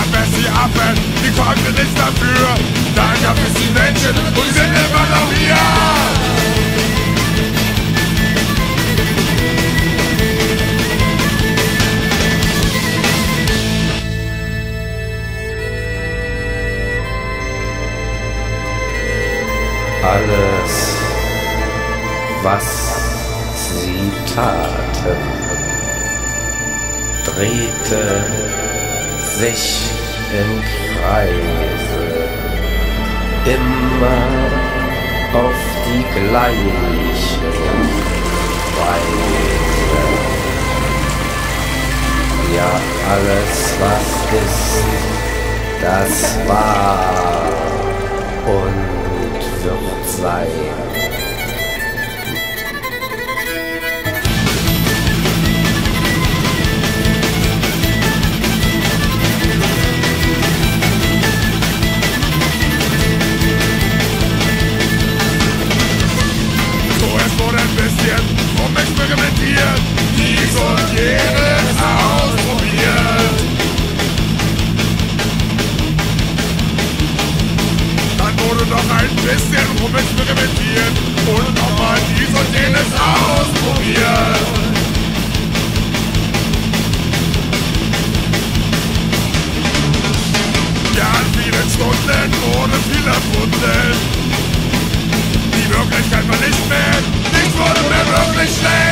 Danke bis die Affen, die konnten nichts dafür. Danke bis die Menschen und sind immer noch hier. alles, was sie taten, drehte sich im Kreise, immer auf die gleiche Weise. Ja, alles, was ist, das war und wird sein. bisschen rum rumexperimentiert und nochmal dies und jenes ausprobiert. Ja, an vielen Stunden ohne viel erfunden. Die Wirklichkeit war nicht mehr, nichts wurde mehr wirklich schlecht.